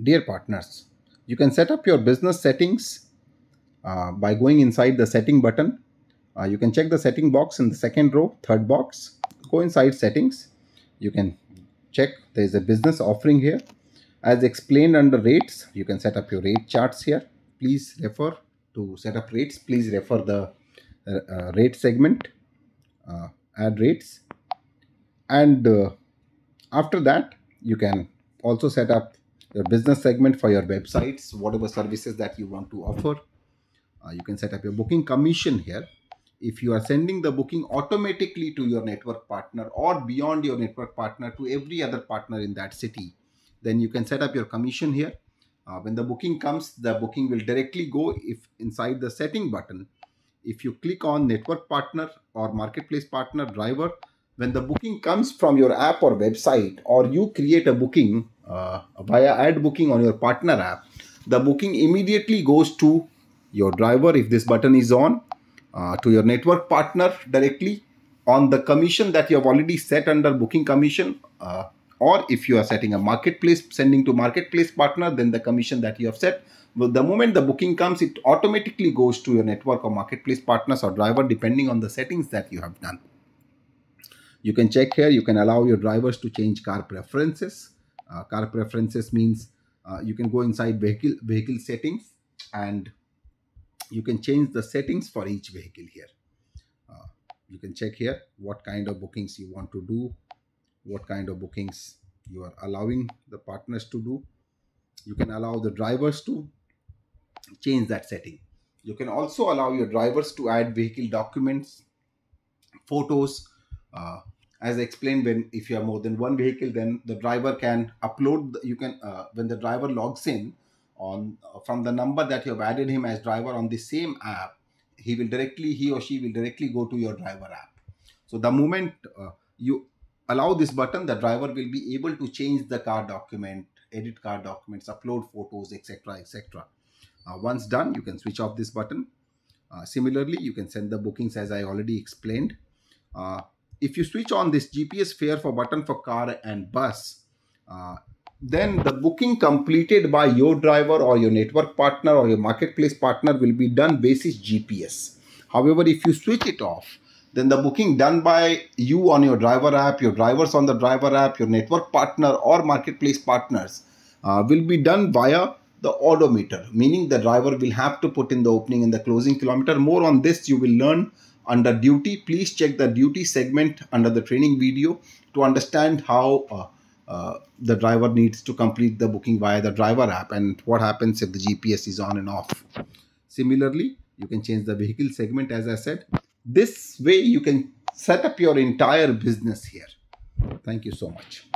Dear partners, you can set up your business settings uh, by going inside the setting button. Uh, you can check the setting box in the second row, third box. Go inside settings. You can check there is a business offering here. As explained under rates, you can set up your rate charts here. Please refer to set up rates. Please refer the uh, uh rate segment, uh, add rates. And uh, after that, you can also set up your business segment for your websites, whatever services that you want to offer. Uh, you can set up your booking commission here. If you are sending the booking automatically to your network partner or beyond your network partner to every other partner in that city, then you can set up your commission here. Uh, when the booking comes, the booking will directly go if inside the setting button. If you click on network partner or marketplace partner driver, when the booking comes from your app or website or you create a booking uh, via add booking on your partner app, the booking immediately goes to your driver if this button is on, uh, to your network partner directly on the commission that you have already set under booking commission. Uh, or if you are setting a marketplace, sending to marketplace partner, then the commission that you have set. Well, the moment the booking comes, it automatically goes to your network or marketplace partners or driver, depending on the settings that you have done. You can check here, you can allow your drivers to change car preferences. Uh, car preferences means uh, you can go inside vehicle vehicle settings and you can change the settings for each vehicle here. Uh, you can check here what kind of bookings you want to do, what kind of bookings you are allowing the partners to do. You can allow the drivers to change that setting. You can also allow your drivers to add vehicle documents, photos, uh, as I explained when if you have more than one vehicle then the driver can upload you can uh, when the driver logs in on uh, from the number that you have added him as driver on the same app he will directly he or she will directly go to your driver app. So the moment uh, you allow this button the driver will be able to change the car document edit car documents upload photos etc etc uh, once done you can switch off this button. Uh, similarly you can send the bookings as i already explained. Uh, if you switch on this GPS fare for button for car and bus, uh, then the booking completed by your driver or your network partner or your marketplace partner will be done basis GPS. However, if you switch it off, then the booking done by you on your driver app, your drivers on the driver app, your network partner or marketplace partners uh, will be done via the odometer, meaning the driver will have to put in the opening and the closing kilometer. More on this you will learn under duty, please check the duty segment under the training video to understand how uh, uh, the driver needs to complete the booking via the driver app and what happens if the GPS is on and off. Similarly, you can change the vehicle segment as I said. This way you can set up your entire business here. Thank you so much.